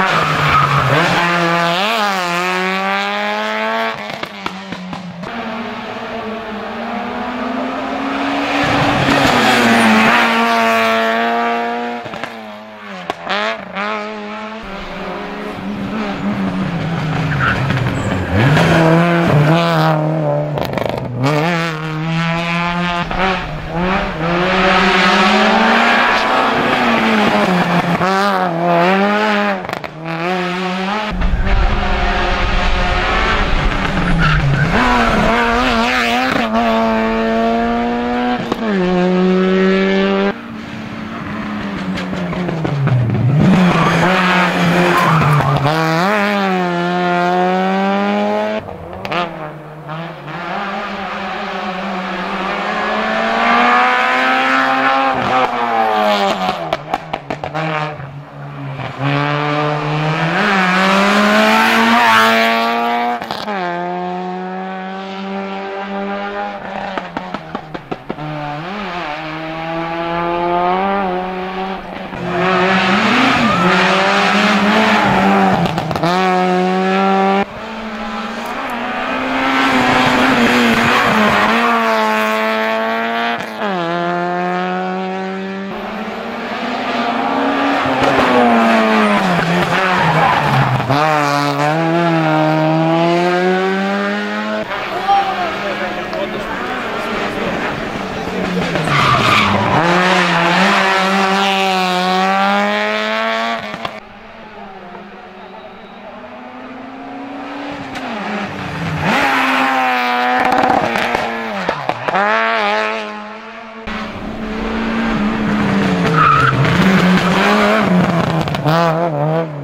Ah.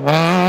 Wow.